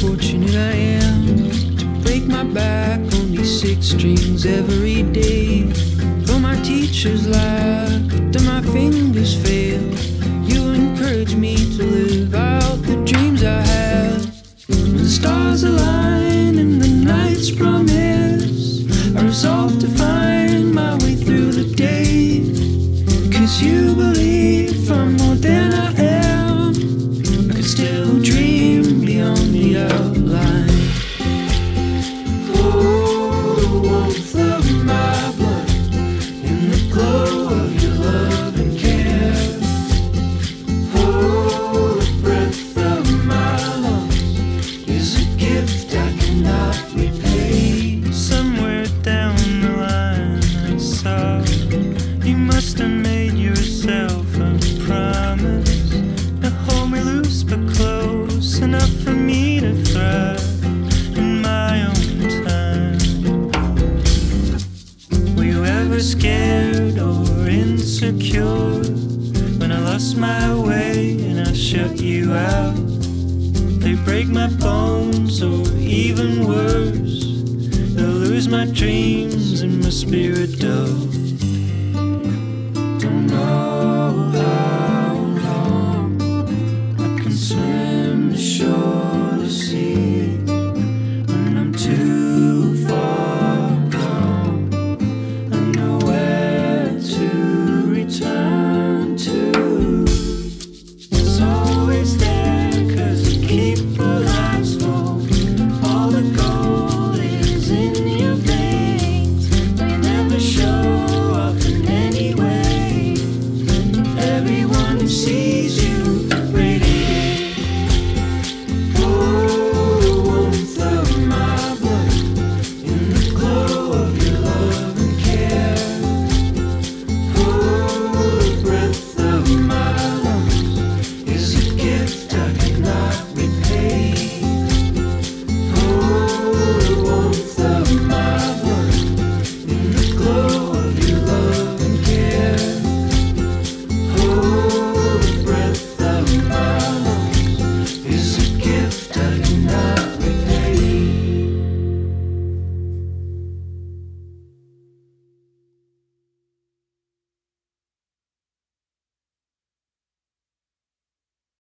fortunate I am to break my back on these six strings every day. Though my teachers lie, till my fingers fail, you encourage me to live out the dreams I have. When the stars align and the night's promise, I resolve to find my way through the day. Cause you was scared or insecure when I lost my way and I shut you out. They break my bones, or even worse, they'll lose my dreams and my spirit does. Don't know how long I can swim ashore to sea.